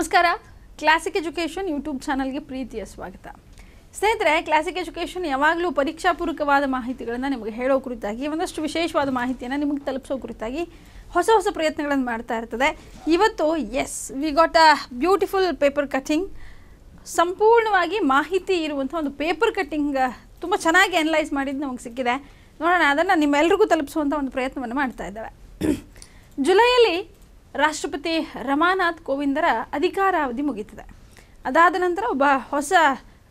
ನಮಸ್ಕಾರ. Classic education YouTube ಚಾನಲ್ಗೆ ಪ್ರೀತಿಯ ಸ್ವಾಗತ. ಸ್ನೇಹಿತರೆ ಕ್ಲಾಸಿಕ್ ಎಜುಕೇಷನ್ ಯಾವಾಗಲೂ ಪರೀಕ್ಷಾಪೂರ್ವಕವಾದ ಮಾಹಿತಿಗಳನ್ನು ನಿಮಗೆ ಹೇಳೋ ಕುರಿತಾಗಿ, ಒಂದಷ್ಟು ವಿಶೇಷವಾದ ಮಾಹಿತಿಯನ್ನು ನಿಮಗೆ ತಲುಪಿಸೋ ಕುರಿತಾಗಿ ಹೊಸ ಹೊಸ ಪ್ರಯತ್ನಗಳನ್ನು ಮಾಡ್ತಾ ಇರ್ತದೆ. ಇವತ್ತು as we got a beautiful paper cutting ಸಂಪೂರ್ಣವಾಗಿ ಮಾಹಿತಿ ಇರುವಂಥ ಒಂದು ಪೇಪರ್ ಕಟ್ಟಿಂಗ್ ತುಂಬ ಚೆನ್ನಾಗಿ ಅನಲೈಸ್ ಮಾಡಿದ್ದು ನಮಗೆ ಸಿಕ್ಕಿದೆ. ನೋಡೋಣ, ಅದನ್ನು ನಿಮ್ಮೆಲ್ರಿಗೂ ತಲುಪಿಸುವಂಥ ಒಂದು ಪ್ರಯತ್ನವನ್ನು ಮಾಡ್ತಾ ಇದ್ದೇವೆ. ಜುಲೈಯಲ್ಲಿ ರಾಷ್ಟ್ರಪತಿ ರಮಾನಾಥ್ ಕೋವಿಂದರ ಅಧಿಕಾರಾವಧಿ ಮುಗೀತದೆ ಅದಾದ ನಂತರ ಒಬ್ಬ ಹೊಸ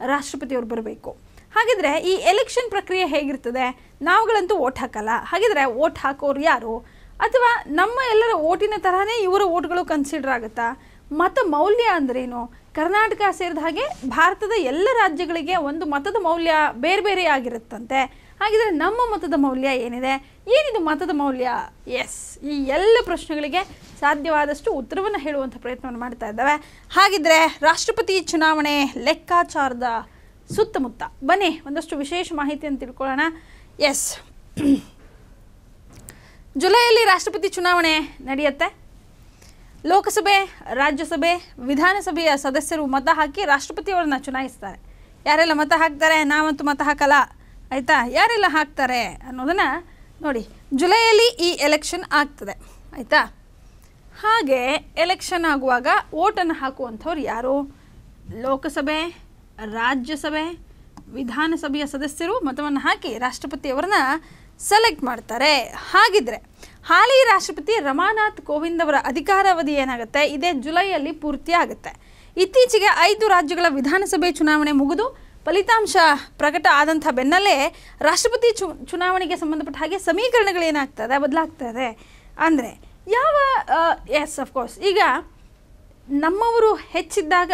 ರಾಷ್ಟ್ರಪತಿಯವರು ಬರಬೇಕು. ಹಾಗಿದ್ರೆ ಈ ಎಲೆಕ್ಷನ್ ಪ್ರಕ್ರಿಯೆ ಹೇಗಿರ್ತದೆ? ನಾವುಗಳಂತೂ ಓಟ್ ಹಾಕಲ್ಲ. ಹಾಗಿದ್ರೆ ಓಟ್ ಹಾಕೋರು ಯಾರು? ಅಥವಾ ನಮ್ಮ ಎಲ್ಲರ ಓಟಿನ ತರಹನೇ ಇವರ ಓಟ್ಗಳು ಕನ್ಸಿಡರ್ ಆಗುತ್ತಾ? ಮತ ಮೌಲ್ಯ ಅಂದ್ರೇನು? ಕರ್ನಾಟಕ ಸೇರಿದ ಹಾಗೆ ಭಾರತದ ಎಲ್ಲ ರಾಜ್ಯಗಳಿಗೆ ಒಂದು ಮತದ ಮೌಲ್ಯ ಬೇರೆ ಬೇರೆ ಆಗಿರುತ್ತಂತೆ. ಹಾಗಿದ್ರೆ ನಮ್ಮ ಮತದ ಮೌಲ್ಯ ಏನಿದೆ? ಏನಿದು ಮತದ ಮೌಲ್ಯ? ಎಸ್ ಈ ಎಲ್ಲ ಪ್ರಶ್ನೆಗಳಿಗೆ ಸಾಧ್ಯವಾದಷ್ಟು ಉತ್ತರವನ್ನು ಹೇಳುವಂಥ ಪ್ರಯತ್ನವನ್ನು ಮಾಡ್ತಾ ಇದ್ದಾವೆ. ಹಾಗಿದ್ರೆ ರಾಷ್ಟ್ರಪತಿ ಚುನಾವಣೆ ಲೆಕ್ಕಾಚಾರದ ಸುತ್ತಮುತ್ತ. ಬನ್ನಿ, ಒಂದಷ್ಟು ವಿಶೇಷ ಮಾಹಿತಿಯನ್ನು ತಿಳ್ಕೊಳ್ಳೋಣ. ಎಸ್. ಜುಲೈಯಲ್ಲಿ ರಾಷ್ಟ್ರಪತಿ ಚುನಾವಣೆ ನಡೆಯುತ್ತೆ. ಲೋಕಸಭೆ, ರಾಜ್ಯಸಭೆ, ವಿಧಾನಸಭೆಯ ಸದಸ್ಯರು ಮತ ಹಾಕಿ ರಾಷ್ಟ್ರಪತಿಯವರನ್ನ ಚುನಾಯಿಸ್ತಾರೆ. ಯಾರೆಲ್ಲ ಮತ ಹಾಕ್ತಾರೆ? ನಾವಂತೂ ಮತ ಹಾಕಲ್ಲ. ಆಯಿತಾ? ಯಾರೆಲ್ಲ ಹಾಕ್ತಾರೆ ಅನ್ನೋದನ್ನು ನೋಡಿ. ಜುಲೈಯಲ್ಲಿ ಈ ಎಲೆಕ್ಷನ್ ಆಗ್ತದೆ. ಆಯಿತಾ? ಹಾಗೆ ಎಲೆಕ್ಷನ್ ಆಗುವಾಗ ಓಟನ್ನು ಹಾಕುವಂಥವ್ರು ಯಾರು? ಲೋಕಸಭೆ, ರಾಜ್ಯಸಭೆ, ವಿಧಾನಸಭೆಯ ಸದಸ್ಯರು ಮತವನ್ನು ಹಾಕಿ ರಾಷ್ಟ್ರಪತಿಯವರನ್ನ ಸೆಲೆಕ್ಟ್ ಮಾಡ್ತಾರೆ. ಹಾಗಿದ್ರೆ ಹಾಲಿ ರಾಷ್ಟ್ರಪತಿ ರಮಾನಾಥ್ ಕೋವಿಂದ್ ಅವರ ಅಧಿಕಾರಾವಧಿ ಏನಾಗುತ್ತೆ? ಇದೇ ಜುಲೈಯಲ್ಲಿ ಪೂರ್ತಿ ಆಗುತ್ತೆ. ಇತ್ತೀಚೆಗೆ ಐದು ರಾಜ್ಯಗಳ ವಿಧಾನಸಭೆ ಚುನಾವಣೆ ಮುಗಿದು ಫಲಿತಾಂಶ ಪ್ರಕಟ ಆದಂಥ ಬೆನ್ನಲ್ಲೇ ರಾಷ್ಟ್ರಪತಿ ಚು, ಚುನಾವಣೆಗೆ ಸಂಬಂಧಪಟ್ಟ ಹಾಗೆ ಸಮೀಕರಣಗಳೇನಾಗ್ತದೆ? ಬದಲಾಗ್ತದೆ. ಅಂದರೆ ಯಾವ ಎಸ್ ಅಫ್ಕೋರ್ಸ್ ಈಗ ನಮ್ಮವರು ಹೆಚ್ಚಿದ್ದಾಗ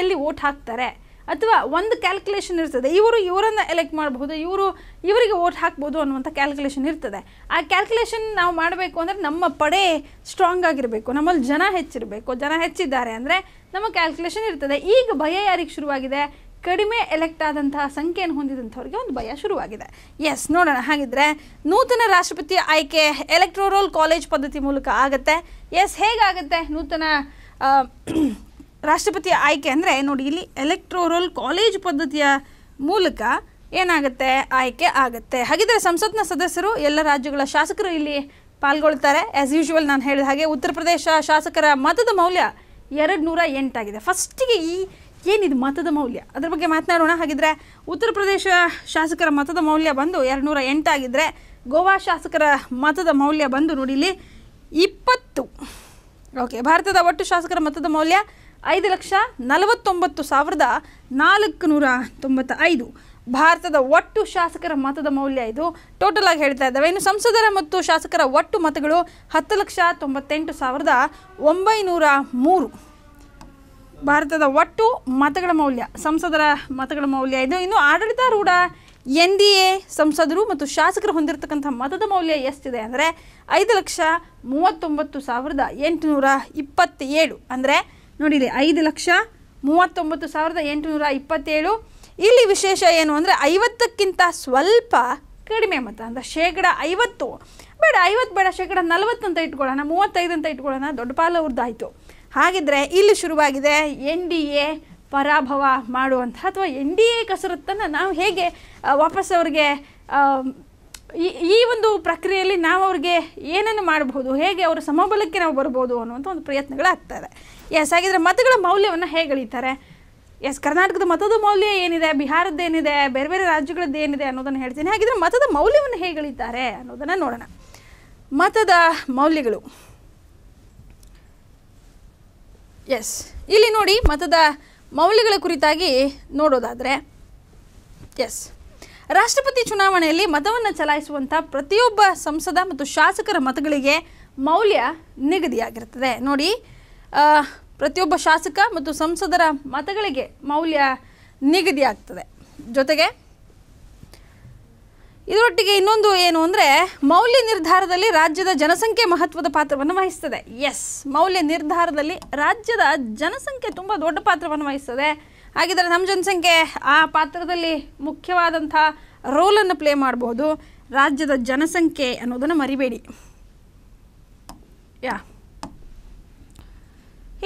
ಎಲ್ಲಿ ಓಟ್ ಹಾಕ್ತಾರೆ? ಅಥವಾ ಒಂದು ಕ್ಯಾಲ್ಕುಲೇಷನ್ ಇರ್ತದೆ. ಇವರು ಇವರನ್ನು ಎಲೆಕ್ಟ್ ಮಾಡಬಹುದು, ಇವರು ಇವರಿಗೆ ಓಟ್ ಹಾಕ್ಬೋದು ಅನ್ನುವಂಥ ಕ್ಯಾಲ್ಕುಲೇಷನ್ ಇರ್ತದೆ. ಆ ಕ್ಯಾಲ್ಕುಲೇಷನ್ ನಾವು ಮಾಡಬೇಕು ಅಂದರೆ ನಮ್ಮ ಪಡೆ ಸ್ಟ್ರಾಂಗ್ ಆಗಿರಬೇಕು, ನಮ್ಮಲ್ಲಿ ಜನ ಹೆಚ್ಚಿರಬೇಕು. ಜನ ಹೆಚ್ಚಿದ್ದಾರೆ ಅಂದರೆ ನಮ್ಮ ಕ್ಯಾಲ್ಕುಲೇಷನ್ ಇರ್ತದೆ. ಈಗ ಭಯ ಯಾರಿಗೆ ಶುರುವಾಗಿದೆ? ಕಡಿಮೆ ಎಲೆಕ್ಟ್ ಆದಂತಹ ಸಂಖ್ಯೆಯನ್ನು ಹೊಂದಿದಂಥವ್ರಿಗೆ ಒಂದು ಭಯ ಶುರುವಾಗಿದೆ. ಎಸ್ ನೋಡೋಣ. ಹಾಗಿದ್ರೆ ನೂತನ ರಾಷ್ಟ್ರಪತಿ ಆಯ್ಕೆ ಎಲೆಕ್ಟ್ರೋರೋಲ್ ಕಾಲೇಜ್ ಪದ್ಧತಿ ಮೂಲಕ ಆಗುತ್ತೆ. ಎಸ್ ಹೇಗಾಗುತ್ತೆ ನೂತನ ರಾಷ್ಟ್ರಪತಿ ಆಯ್ಕೆ ಅಂದರೆ ನೋಡಿ, ಇಲ್ಲಿ ಎಲೆಕ್ಟ್ರೋರೋಲ್ ಕಾಲೇಜ್ ಪದ್ಧತಿಯ ಮೂಲಕ ಏನಾಗುತ್ತೆ? ಆಯ್ಕೆ ಆಗುತ್ತೆ. ಹಾಗಿದ್ರೆ ಸಂಸತ್ನ ಸದಸ್ಯರು ಎಲ್ಲ ರಾಜ್ಯಗಳ ಶಾಸಕರು ಇಲ್ಲಿ ಪಾಲ್ಗೊಳ್ತಾರೆ. ಆ್ಯಸ್ ಯೂಶುವಲ್ ನಾನು ಹೇಳಿದ ಹಾಗೆ ಉತ್ತರ ಪ್ರದೇಶ ಶಾಸಕರ ಮತದ ಮೌಲ್ಯ ಎರಡು ನೂರ ಎಂಟಾಗಿದೆ ಫಸ್ಟಿಗೆ ಈ ಏನಿದು ಮತದ ಮೌಲ್ಯ? ಅದ್ರ ಬಗ್ಗೆ ಮಾತನಾಡೋಣ. ಹಾಗಿದ್ರೆ ಉತ್ತರ ಪ್ರದೇಶ ಶಾಸಕರ ಮತದ ಮೌಲ್ಯ ಬಂದು ಎರಡುನೂರ ಎಂಟಾಗಿದ್ದರೆ ಗೋವಾ ಶಾಸಕರ ಮತದ ಮೌಲ್ಯ ಬಂದು ನೋಡಿಲಿ ಇಪ್ಪತ್ತು. ಓಕೆ ಭಾರತದ ಒಟ್ಟು ಶಾಸಕರ ಮತದ ಮೌಲ್ಯ ಐದು ಲಕ್ಷ ನಲವತ್ತೊಂಬತ್ತು ಸಾವಿರದ ನಾಲ್ಕು ನೂರ ತೊಂಬತ್ತ ಐದು ಭಾರತದ ಒಟ್ಟು ಶಾಸಕರ ಮತದ ಮೌಲ್ಯ ಇದು ಟೋಟಲ್ ಆಗಿ ಹೇಳ್ತಾ ಇದ್ದಾವೆ. ಇನ್ನು ಸಂಸದರ ಮತ್ತು ಶಾಸಕರ ಒಟ್ಟು ಮತಗಳು ಹತ್ತು ಲಕ್ಷ ತೊಂಬತ್ತೆಂಟು ಸಾವಿರದ ಒಂಬೈನೂರ ಮೂರು. ಭಾರತದ ಒಟ್ಟು ಮತಗಳ ಮೌಲ್ಯ, ಸಂಸದರ ಮತಗಳ ಮೌಲ್ಯ ಇದು ಇನ್ನು ಆಡಳಿತಾರೂಢ ಎನ್ ಡಿ ಎ ಸಂಸದರು ಮತ್ತು ಶಾಸಕರು ಹೊಂದಿರತಕ್ಕಂಥ ಮತದ ಮೌಲ್ಯ ಎಷ್ಟಿದೆ ಅಂದರೆ ಐದು ಲಕ್ಷ ಮೂವತ್ತೊಂಬತ್ತು ಸಾವಿರದ ಎಂಟುನೂರ ಇಪ್ಪತ್ತೇಳು. ಅಂದರೆ ನೋಡಿರಿ ಐದು ಲಕ್ಷ ಮೂವತ್ತೊಂಬತ್ತು ಸಾವಿರದ ಎಂಟುನೂರ ಇಪ್ಪತ್ತೇಳು. ಇಲ್ಲಿ ವಿಶೇಷ ಏನು ಅಂದರೆ ಐವತ್ತಕ್ಕಿಂತ ಸ್ವಲ್ಪ ಕಡಿಮೆ ಮತ, ಅಂದರೆ ಶೇಕಡ ಐವತ್ತು. ಬೇಡ ಐವತ್ತು ಬೇಡ, ಶೇಕಡ ನಲವತ್ತು ಅಂತ ಇಟ್ಕೊಳ್ಳೋಣ, ಮೂವತ್ತೈದು ಅಂತ ಇಟ್ಕೊಳ್ಳೋಣ, ದೊಡ್ಡ ಪಾಲು ಅವ್ರದ್ದಾಯಿತು ಹಾಗಿದ್ರೆ ಇಲ್ಲಿ ಶುರುವಾಗಿದೆ ಎನ್ ಡಿ ಎ ಪರಾಭವ ಮಾಡುವಂಥ ಅಥವಾ ಎನ್ ಡಿ ಎ ಕಸರತ್ತನ್ನು ನಾವು ಹೇಗೆ ವಾಪಸ್ ಅವ್ರಿಗೆ ಈ ಒಂದು ಪ್ರಕ್ರಿಯೆಯಲ್ಲಿ ನಾವು ಅವ್ರಿಗೆ ಏನನ್ನು ಮಾಡಬಹುದು, ಹೇಗೆ ಅವರ ಸಮಬಲಕ್ಕೆ ನಾವು ಬರ್ಬೋದು ಅನ್ನುವಂಥ ಒಂದು ಪ್ರಯತ್ನಗಳಾಗ್ತದೆ ಎಸ್ ಹಾಗಿದ್ರೆ ಮತಗಳ ಮೌಲ್ಯವನ್ನು ಹೇಗೆ ಅಳೀತಾರೆ? ಎಸ್ ಕರ್ನಾಟಕದ ಮತದ ಮೌಲ್ಯ ಏನಿದೆ, ಬಿಹಾರದ್ದು ಏನಿದೆ, ಬೇರೆ ಬೇರೆ ರಾಜ್ಯಗಳದ್ದು ಏನಿದೆ ಅನ್ನೋದನ್ನು ಹೇಳ್ತೀನಿ. ಹಾಗಿದ್ರೆ ಮತದ ಮೌಲ್ಯವನ್ನು ಹೇಗೆ ಅಳೀತಾರೆ ಅನ್ನೋದನ್ನು ನೋಡೋಣ. ಮತದ ಮೌಲ್ಯಗಳು. ಎಸ್ ಇಲ್ಲಿ ನೋಡಿ ಮತದ ಮೌಲ್ಯಗಳ ಕುರಿತಾಗಿ ನೋಡೋದಾದರೆ ಎಸ್ ರಾಷ್ಟ್ರಪತಿ ಚುನಾವಣೆಯಲ್ಲಿ ಮತವನ್ನು ಚಲಾಯಿಸುವಂಥ ಪ್ರತಿಯೊಬ್ಬ ಸಂಸದ ಮತ್ತು ಶಾಸಕರ ಮತಗಳಿಗೆ ಮೌಲ್ಯ ನಿಗದಿಯಾಗಿರ್ತದೆ ನೋಡಿ ಪ್ರತಿಯೊಬ್ಬ ಶಾಸಕ ಮತ್ತು ಸಂಸದರ ಮತಗಳಿಗೆ ಮೌಲ್ಯ ನಿಗದಿಯಾಗ್ತದೆ. ಜೊತೆಗೆ ಇದರೊಟ್ಟಿಗೆ ಇನ್ನೊಂದು ಏನು ಅಂದರೆ ಮೌಲ್ಯ ನಿರ್ಧಾರದಲ್ಲಿ ರಾಜ್ಯದ ಜನಸಂಖ್ಯೆ ಮಹತ್ವದ ಪಾತ್ರವನ್ನು ವಹಿಸ್ತದೆ. ಎಸ್ ಮೌಲ್ಯ ನಿರ್ಧಾರದಲ್ಲಿ ರಾಜ್ಯದ ಜನಸಂಖ್ಯೆ ತುಂಬ ದೊಡ್ಡ ಪಾತ್ರವನ್ನು ವಹಿಸ್ತದೆ. ಹಾಗಿದ್ರೆ ನಮ್ಮ ಜನಸಂಖ್ಯೆ ಆ ಪಾತ್ರದಲ್ಲಿ ಮುಖ್ಯವಾದಂಥ ರೋಲನ್ನು ಪ್ಲೇ ಮಾಡಬಹುದು ರಾಜ್ಯದ ಜನಸಂಖ್ಯೆ ಅನ್ನೋದನ್ನು ಮರಿಬೇಡಿ. ಯಾ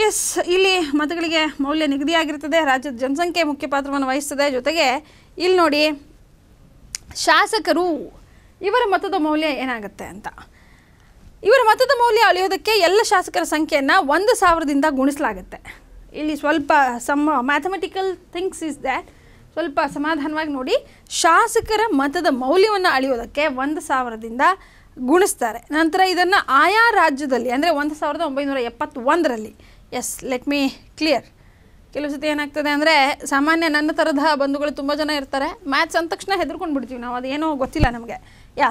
ಎಸ್ ಇಲ್ಲಿ ಮತಗಳಿಗೆ ಮೌಲ್ಯ ನಿಗದಿಯಾಗಿರ್ತದೆ. ರಾಜ್ಯದ ಜನಸಂಖ್ಯೆ ಮುಖ್ಯ ಪಾತ್ರವನ್ನು ವಹಿಸ್ತದೆ. ಜೊತೆಗೆ, ಇಲ್ಲಿ ನೋಡಿ ಶಾಸಕರು ಇವರ ಮತದ ಮೌಲ್ಯ ಏನಾಗುತ್ತೆ ಅಂತ. ಇವರ ಮತದ ಮೌಲ್ಯ ಅಳೆಯೋದಕ್ಕೆ ಎಲ್ಲ ಶಾಸಕರ ಸಂಖ್ಯೆಯನ್ನು ಒಂದು ಸಾವಿರದಿಂದ ಗುಣಿಸಲಾಗುತ್ತೆ. ಇಲ್ಲಿ ಸ್ವಲ್ಪ ಸಮ ಮ್ಯಾಥಮೆಟಿಕಲ್ ಥಿಂಗ್ಸ್ ಇಸ್ ದ್ಯಾಟ್ ಸ್ವಲ್ಪ ಸಮಾಧಾನವಾಗಿ ನೋಡಿ. ಶಾಸಕರ ಮತದ ಮೌಲ್ಯವನ್ನು ಅಳೆಯೋದಕ್ಕೆ ಒಂದು ಸಾವಿರದಿಂದ ಗುಣಿಸ್ತಾರೆ. ನಂತರ ಇದನ್ನು ಆಯಾ ರಾಜ್ಯದಲ್ಲಿ, ಅಂದರೆ ಒಂದು ಸಾವಿರದ ಒಂಬೈನೂರ ಎಪ್ಪತ್ತೊಂದರಲ್ಲಿ ಎಸ್ ಲೆಟ್ ಮೀ ಕ್ಲಿಯರ್ ಕೆಲವು ಸತಿ ಏನಾಗ್ತದೆ ಅಂದರೆ ಸಾಮಾನ್ಯ ನನ್ನ ಥರದ ಬಂಧುಗಳು ತುಂಬ ಜನ ಇರ್ತಾರೆ. ಮ್ಯಾಥ್ಸ್ ಅಂದ ತಕ್ಷಣ ಹೆದರ್ಕೊಂಡು ಬಿಡ್ತೀವಿ ನಾವು. ಅದೇನೋ ಗೊತ್ತಿಲ್ಲ ನಮಗೆ. ಯಾ.